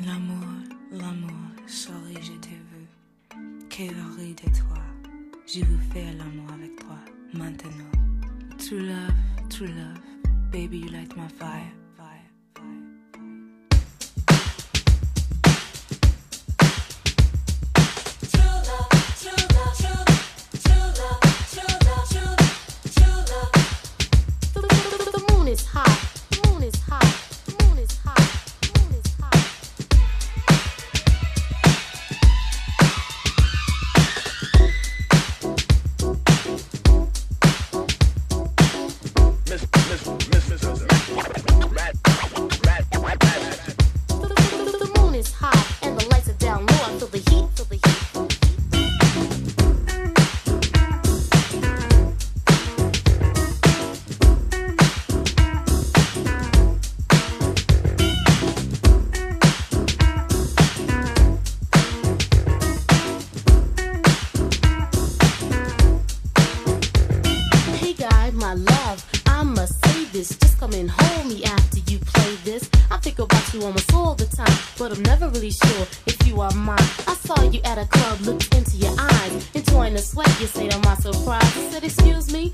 L'amour, l'amour, sorry, je t'ai vu. Quelle horreur de toi. Je veux faire l'amour avec toi, maintenant. True love, true love, baby, you light my fire. this. Just come and hold me after you play this. I think about you almost all the time, but I'm never really sure if you are mine. I saw you at a club, looked into your eyes, enjoying the sweat. You say to my surprise, I said, Excuse me,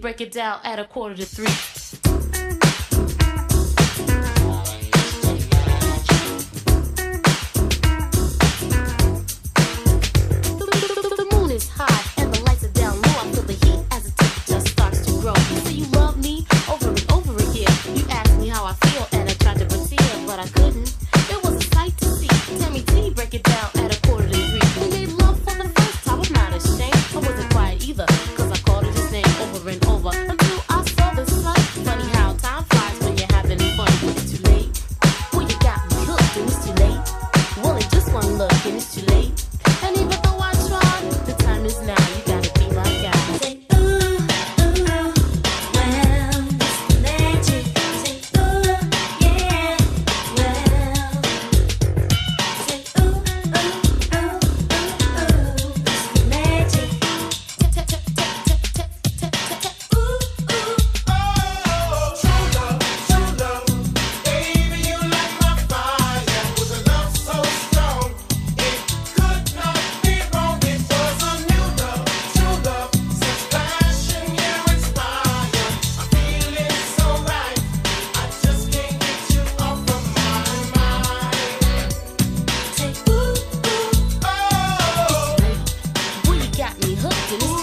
break it down at a quarter to three.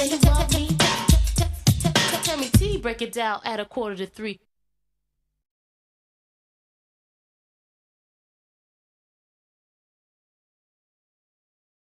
Tell me T, break it down at a quarter to three.